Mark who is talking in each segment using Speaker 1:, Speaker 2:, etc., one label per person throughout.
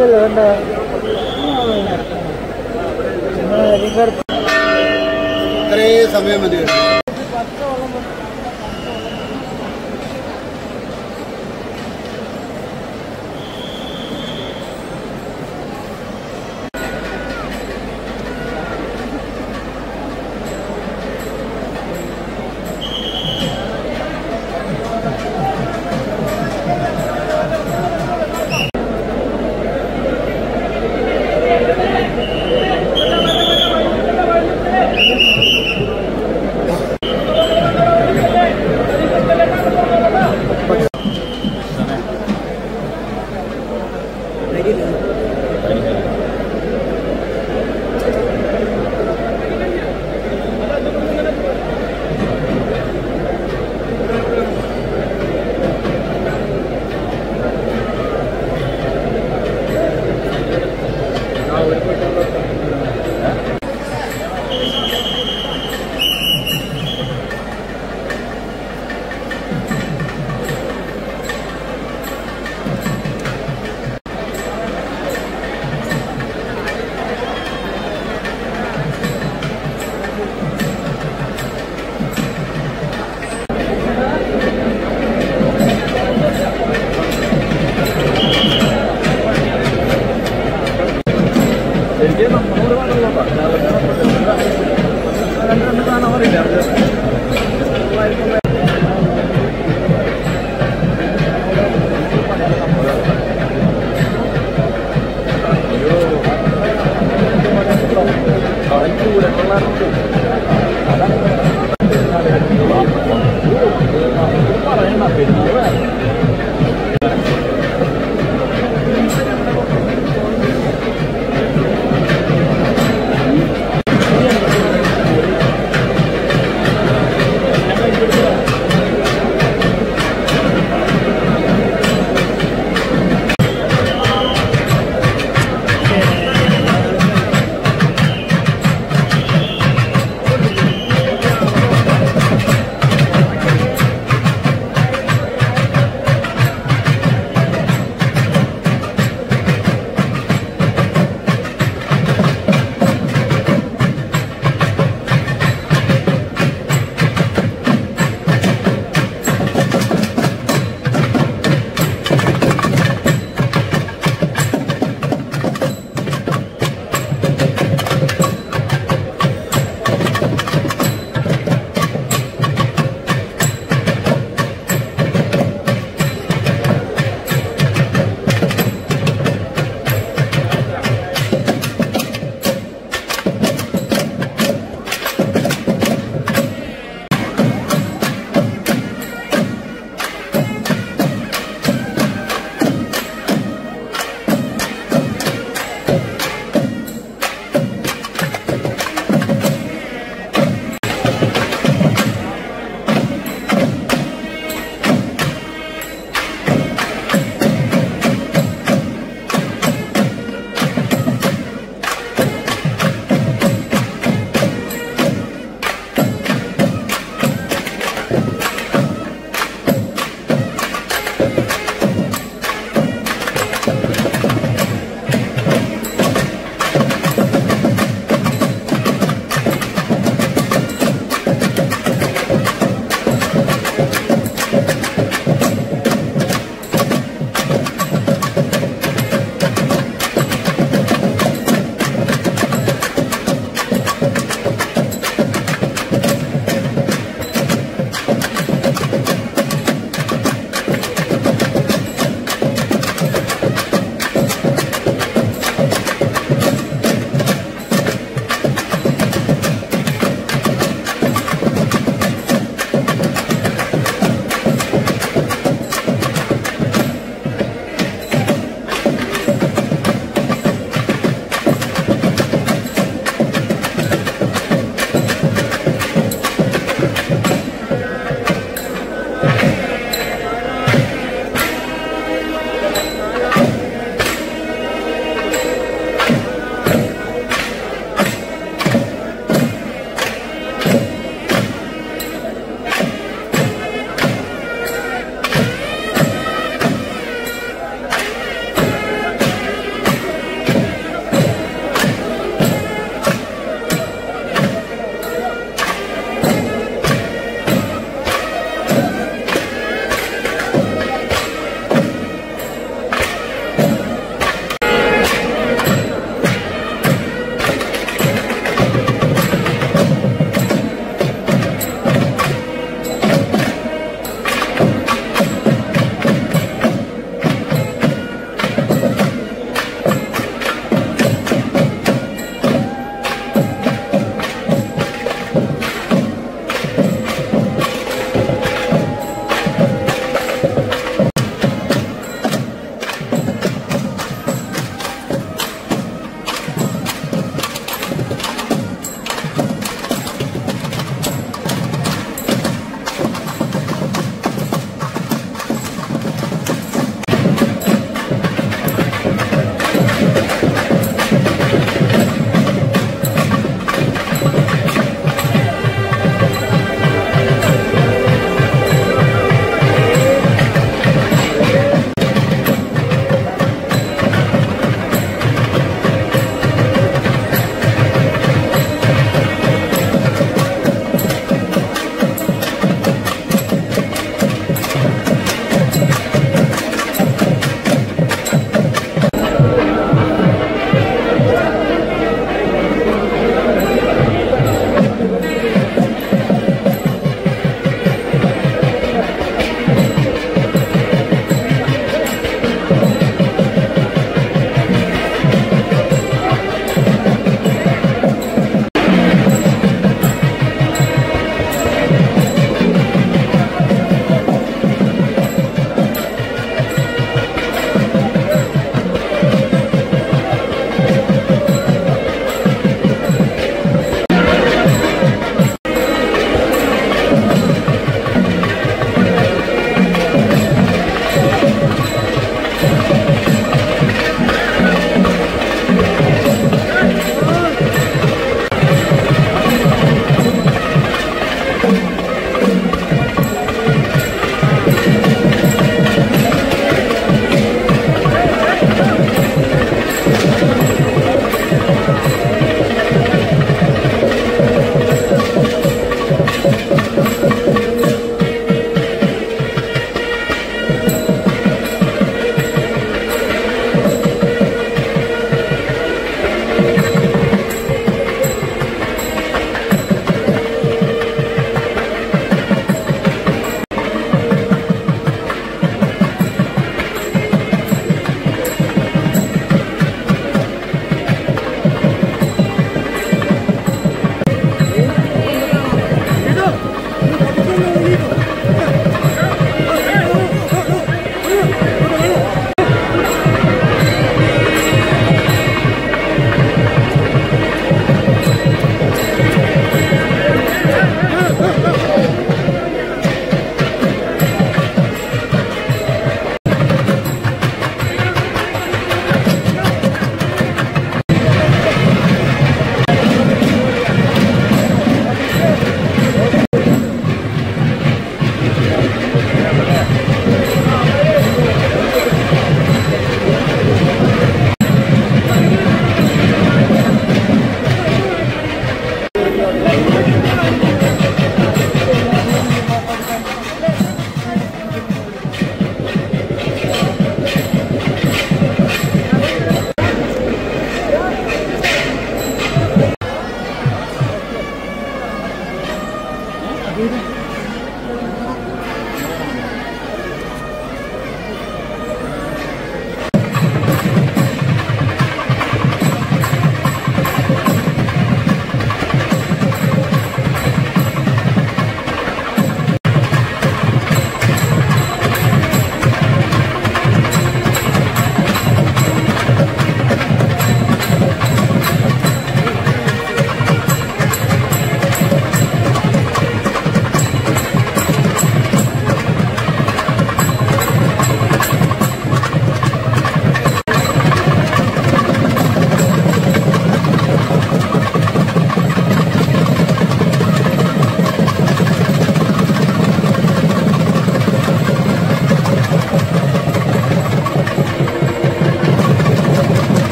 Speaker 1: വേണ്ട
Speaker 2: ഇത്രയും സമയം മതി problema, é Pedro.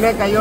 Speaker 3: Mira, cayó.